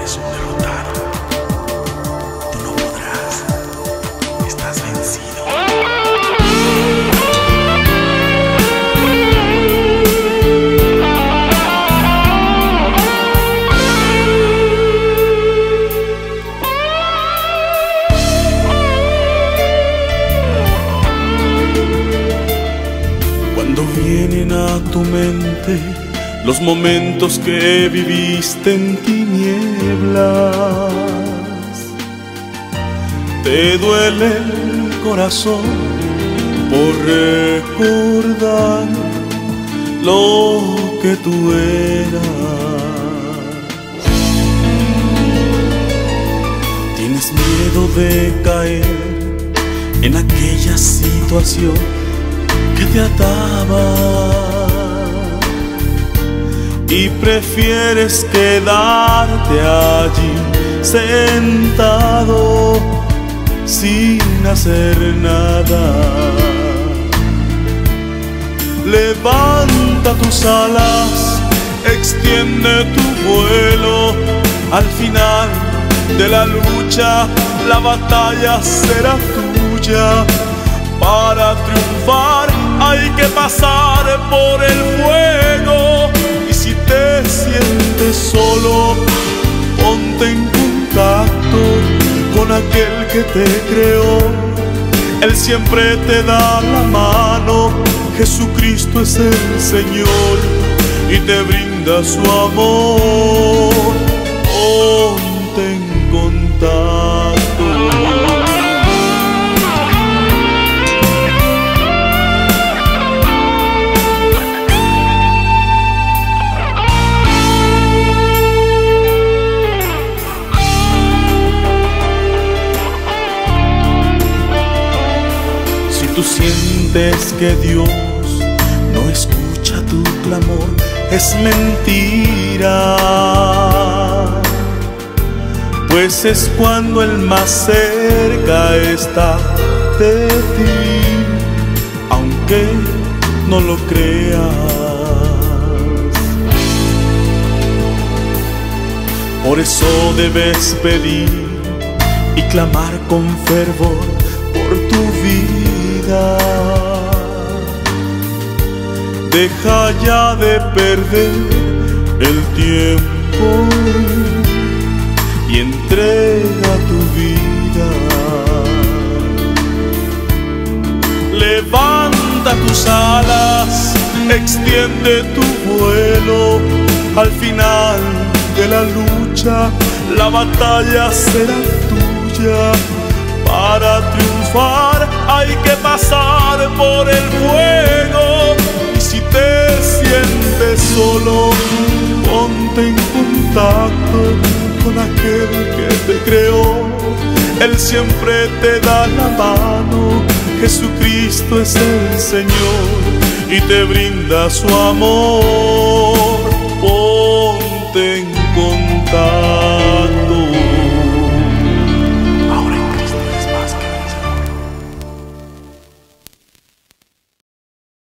eres un derrotado. Tú no podrás. Estás vencido. Cuando vienen a tu mente los momentos que viviste en tinieblas, te duele el corazón por recordar lo que tú eras. Tienes miedo de caer en aquella situación que te ataba y prefieres quedarte allí sentado sin hacer nada. Levanta tus alas, extiende tu vuelo. Al final de la lucha, la batalla será tuya. Para triunfar hay que pasar por el fuego. Solo, ponte en contacto con aquel que te creó. Él siempre te da la mano. Jesucristo es el Señor y te brinda su amor. Tú sientes que Dios no escucha tu clamor, es mentira. Pues es cuando el más cerca está de ti, aunque no lo creas. Por eso debes pedir y clamar con fervor por tu vida. Deja ya de perder el tiempo y entrega tu vida. Levanta tus alas, extiende tu vuelo. Al final de la lucha, la batalla será tuya. Para triunfar por el fuego. Y si te sientes solo, ponte en contacto con aquel que te creó. Él siempre te da la mano. Jesucristo es el Señor y te brinda su amor. Ponte en.